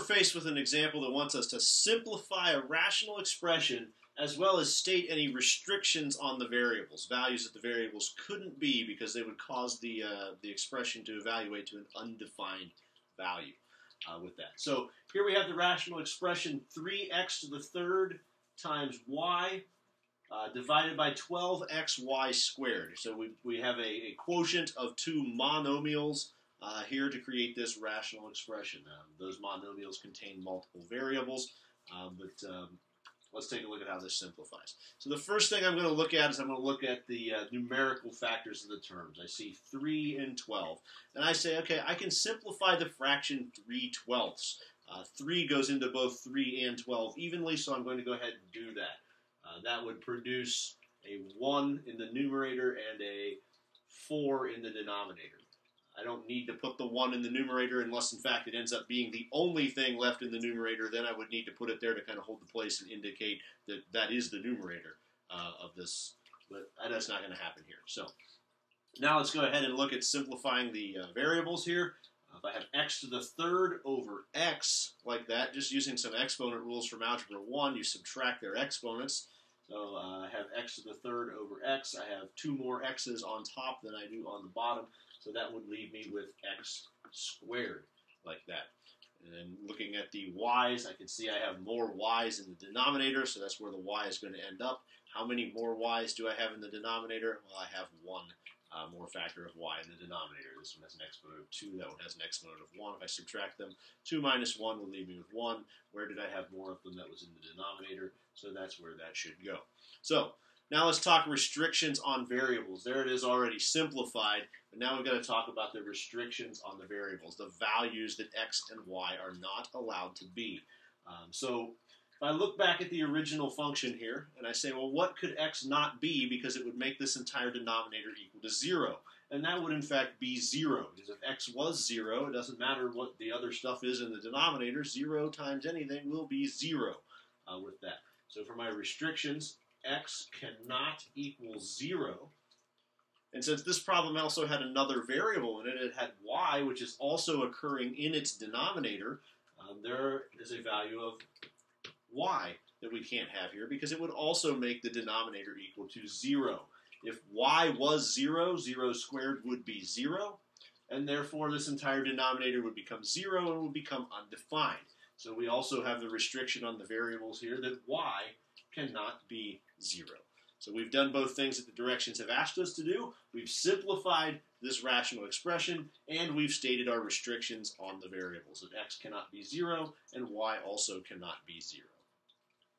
we're faced with an example that wants us to simplify a rational expression as well as state any restrictions on the variables, values that the variables couldn't be because they would cause the, uh, the expression to evaluate to an undefined value uh, with that. So here we have the rational expression 3x to the third times y uh, divided by 12xy squared. So we, we have a, a quotient of two monomials uh, here to create this rational expression. Um, those monomials contain multiple variables, um, but um, let's take a look at how this simplifies. So the first thing I'm going to look at is I'm going to look at the uh, numerical factors of the terms. I see 3 and 12. And I say, okay, I can simplify the fraction 3 twelfths. Uh, 3 goes into both 3 and 12 evenly, so I'm going to go ahead and do that. Uh, that would produce a 1 in the numerator and a 4 in the denominator. I don't need to put the 1 in the numerator unless, in fact, it ends up being the only thing left in the numerator. Then I would need to put it there to kind of hold the place and indicate that that is the numerator uh, of this. But that's not going to happen here. So now let's go ahead and look at simplifying the uh, variables here. Uh, if I have x to the third over x, like that, just using some exponent rules from Algebra 1, you subtract their exponents. So uh, I have x to the third over x. I have two more x's on top than I do on the bottom. So that would leave me with x squared, like that. And then looking at the y's, I can see I have more y's in the denominator, so that's where the y is going to end up. How many more y's do I have in the denominator? Well, I have one uh, more factor of y in the denominator. This one has an exponent of 2, that one has an exponent of 1. If I subtract them, 2 minus 1 will leave me with 1. Where did I have more of them? That was in the denominator, so that's where that should go. So, now let's talk restrictions on variables. There it is already simplified, but now we've got to talk about the restrictions on the variables, the values that x and y are not allowed to be. Um, so if I look back at the original function here, and I say, well, what could x not be because it would make this entire denominator equal to 0? And that would, in fact, be 0, because if x was 0, it doesn't matter what the other stuff is in the denominator, 0 times anything will be 0 uh, with that. So for my restrictions, x cannot equal 0. And since this problem also had another variable in it, it had y, which is also occurring in its denominator, um, there is a value of y that we can't have here because it would also make the denominator equal to 0. If y was 0, 0 squared would be 0, and therefore this entire denominator would become 0 and would become undefined. So we also have the restriction on the variables here that y cannot be 0. So we've done both things that the directions have asked us to do. We've simplified this rational expression, and we've stated our restrictions on the variables that x cannot be 0 and y also cannot be 0.